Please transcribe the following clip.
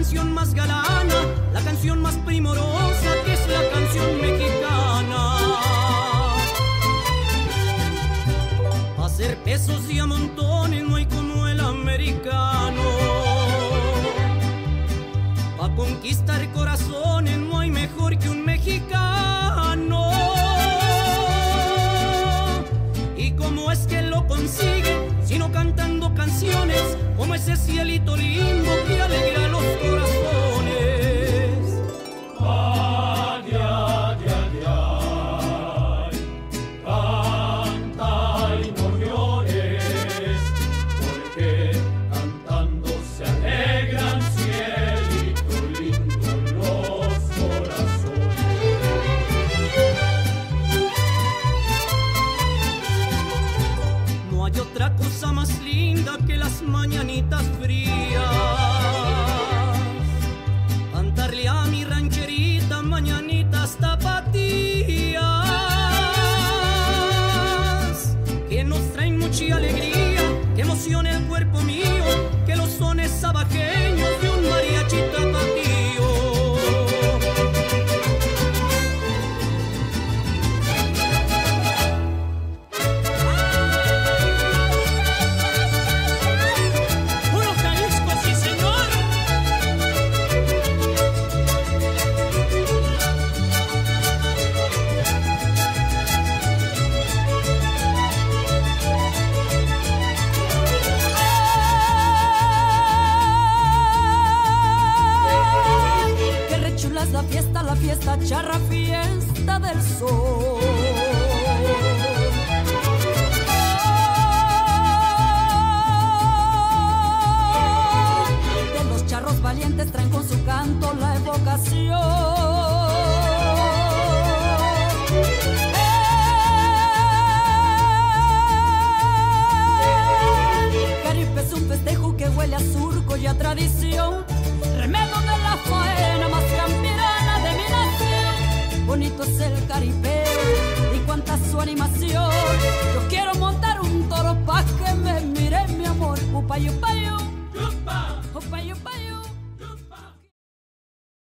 canción más primorosa que es la canción mexicana. Hacer pesos y a montones no hay como el americano. Pa' conquistar corazones no hay mejor que un mexicano. ¿Y cómo es que lo consigue? Sino cantando canciones como ese cielito lindo que alegra mañanitas frías. Cantarle a mi rancherita mañanitas Es la fiesta, la fiesta charra, fiesta del sol. De los charros valientes traen con su canto la evocación. Goodbye. Oh, payo.